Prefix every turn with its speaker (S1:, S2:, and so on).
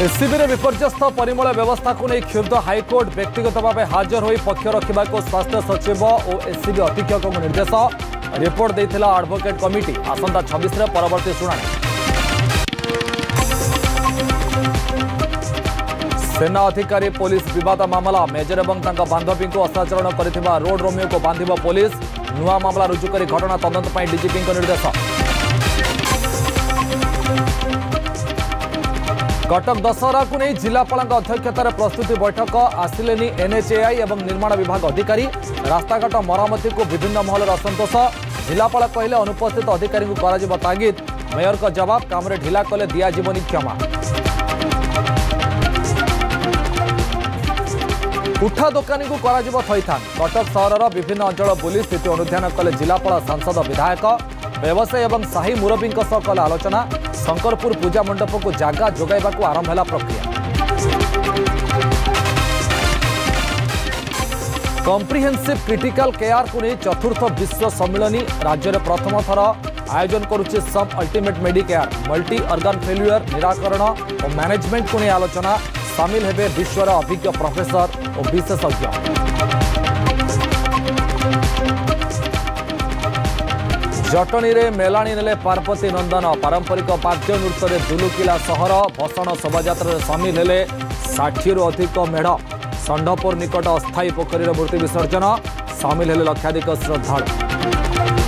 S1: ଶିବିର ବିପର୍ଯ୍ୟସ୍ତ ପରିମଳ ବ୍ୟବସ୍ଥାକୁ ନେଇ କ୍ଷୁବ୍ଧ ହାଇକୋର୍ଟ ବ୍ୟକ୍ତିଗତ ଭାବେ ହାଜର ହୋଇ ପକ୍ଷ ରଖିବାକୁ ସ୍ୱାସ୍ଥ୍ୟ ସଚିବ ଓ ଏସ୍ସିବି ଅଧୀକ୍ଷକଙ୍କୁ ନିର୍ଦ୍ଦେଶ ରିପୋର୍ଟ ଦେଇଥିଲା ଆଡଭୋକେଟ୍ କମିଟି ଆସନ୍ତା ଛବିଶରେ ପରବର୍ତ୍ତୀ ଶୁଣାଣି ସେନା ଅଧିକାରୀ ପୋଲିସ ବିବାଦ ମାମଲା ମେଜର ଏବଂ ତାଙ୍କ ବାନ୍ଧବୀଙ୍କୁ ଅସ୍ତ୍ରାଚରଣ କରିଥିବା ରୋଡ୍ ରୋମିଓକୁ ବାନ୍ଧିବ ପୋଲିସ ନୂଆ ମାମଲା ରୁଜୁ କରି ଘଟଣା ତଦନ୍ତ ପାଇଁ ଡିଜିପିଙ୍କ ନିର୍ଦ୍ଦେଶ কটক দসরা কো নে জিলাপলা কা অধ্যক্ষতার প্রস্তুতি বৈঠক আসিলেনি এনএসসিআই এবং নির্মাণ বিভাগ অধিকারী রাস্তাঘাট মেরামতি কো বিভিন্ন মহলৰ অসন্তোষ জিলাপলা কইলে অনুপস্থিত অধিকারী কো পৰাজব তাৎীত মেয়াৰ কা জবাব কামৰে ঢিলা কলে দিয়া জীৱনি ক্ষমা উঠা দোকানি কো কৰাজব থৈ থান কটক চহৰৰ বিভিন্ন অঞ্চল পুলিশ এটি অনুধান কৰে জিলাপলা সাংসদ বিধায়ক व्यवसाय और साहि मुरबी कल आलोचना शंकरपुर पूजा मंडप को जगह जगैवाक आरंभ है प्रक्रिया कंप्रिहेसीव क्रिटिकाल केयार को नहीं चतुर्थ विश्व सम्मिलन राज्य में प्रथम थर आयोजन करुचे सब ultimate medicare multi organ failure निराकरण और मैनेजमेंट को नहीं आलोचना सामिल है विश्वर अभिज्ञ प्रफेसर और विशेषज्ञ ଜଟଣୀରେ ମେଲାଣି ନେଲେ ପାର୍ବତୀ ନନ୍ଦନ ପାରମ୍ପରିକ ପାଦ୍ୟ ନୃତ୍ୟରେ ଦୁଲୁକିଲା ସହର ଭସାଣ ଶୋଭାଯାତ୍ରାରେ ସାମିଲ ହେଲେ ଷାଠିଏରୁ ଅଧିକ ମେଢ଼ ଷଣ୍ଢପୁର ନିକଟ ଅସ୍ଥାୟୀ ପୋଖରୀର ମୂର୍ତ୍ତି ବିସର୍ଜନ ସାମିଲ ହେଲେ ଲକ୍ଷାଧିକ ଶ୍ରଦ୍ଧାଳୁ